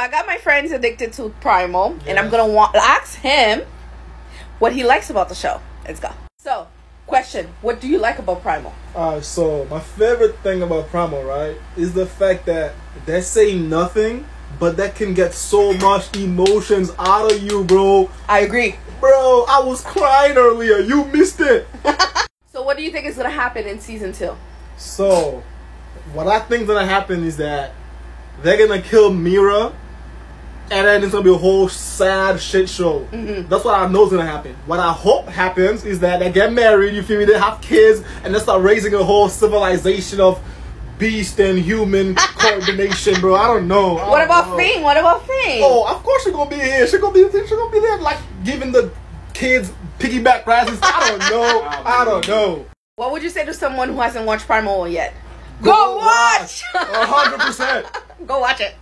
I got my friends addicted to Primal, and I'm gonna want ask him what he likes about the show. Let's go. So, question: What do you like about Primal? Alright, so my favorite thing about Primal, right, is the fact that they say nothing, but that can get so much emotions out of you, bro. I agree. Bro, I was crying earlier. You missed it. So, what do you think is gonna happen in season two? So, what I think gonna happen is that they're gonna kill Mira, and then it's gonna be a whole sad shit show. Mm-hmm. That's what I know is gonna happen. What I hope happens is that they get married, you feel me? They have kids, and they start raising a whole civilization of beast and human coordination, bro. I don't know. I What don't about know. What about Fang? Oh, of course she's gonna be here. She's gonna be there. she's gonna be there, like giving the kids piggyback presents. I don't know. I don't know. What would you say to someone who hasn't watched Primal yet? Go watch! Hundred percent. Go watch it.